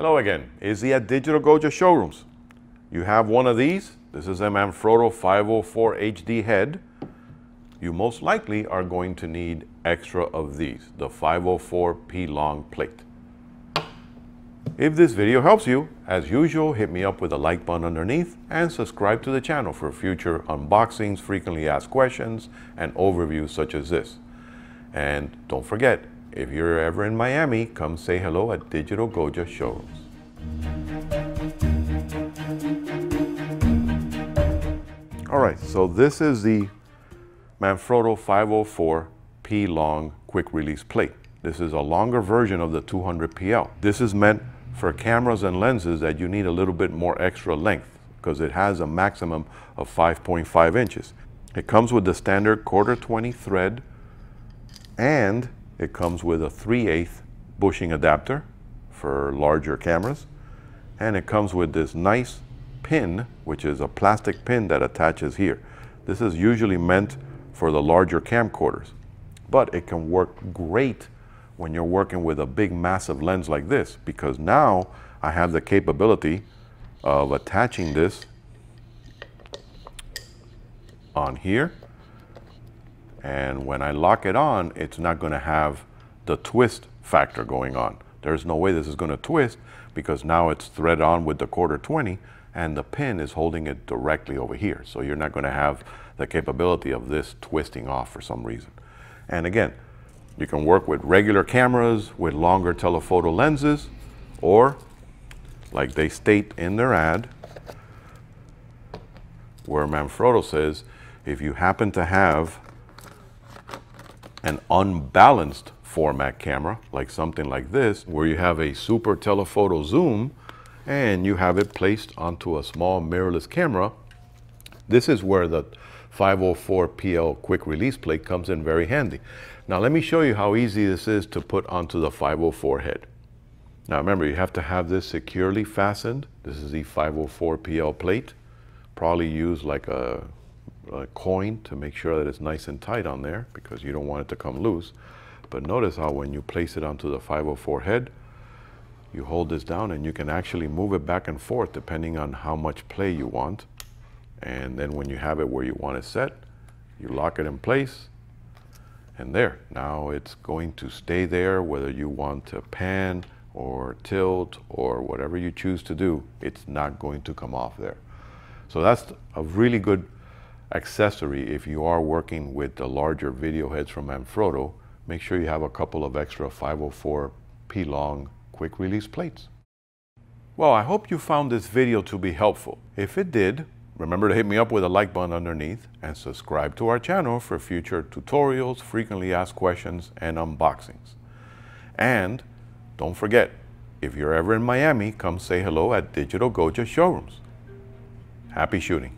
Hello again, Izzy at Digital Goja Showrooms. You have one of these. This is a Manfrotto 504 HD head. You most likely are going to need extra of these, the 504 P long plate. If this video helps you, as usual, hit me up with a like button underneath and subscribe to the channel for future unboxings, frequently asked questions, and overviews such as this. And don't forget, if you're ever in Miami, come say hello at Digital Goja Showrooms. All right, so this is the Manfrotto 504 P long quick release plate. This is a longer version of the 200 PL. This is meant for cameras and lenses that you need a little bit more extra length because it has a maximum of 5.5 inches. It comes with the standard quarter 20 thread and it comes with a 3 8 bushing adapter for larger cameras and it comes with this nice pin which is a plastic pin that attaches here. This is usually meant for the larger camcorders but it can work great when you're working with a big massive lens like this because now I have the capability of attaching this on here and when I lock it on it's not going to have the twist factor going on. There's no way this is going to twist because now it's threaded on with the quarter 20 and the pin is holding it directly over here. So you're not going to have the capability of this twisting off for some reason. And again, you can work with regular cameras with longer telephoto lenses or like they state in their ad where Manfrotto says if you happen to have an unbalanced format camera like something like this where you have a super telephoto zoom and you have it placed onto a small mirrorless camera this is where the 504 PL quick release plate comes in very handy. Now let me show you how easy this is to put onto the 504 head. Now remember, you have to have this securely fastened. This is the 504 PL plate. Probably use like a, a coin to make sure that it's nice and tight on there because you don't want it to come loose. But notice how when you place it onto the 504 head, you hold this down and you can actually move it back and forth depending on how much play you want. And then when you have it where you want it set, you lock it in place and there. Now it's going to stay there whether you want to pan or tilt or whatever you choose to do, it's not going to come off there. So that's a really good accessory if you are working with the larger video heads from Manfrotto. Make sure you have a couple of extra 504 P long quick release plates. Well, I hope you found this video to be helpful. If it did, Remember to hit me up with a like button underneath and subscribe to our channel for future tutorials, frequently asked questions, and unboxings. And don't forget, if you're ever in Miami, come say hello at Digital Goja Showrooms. Happy shooting.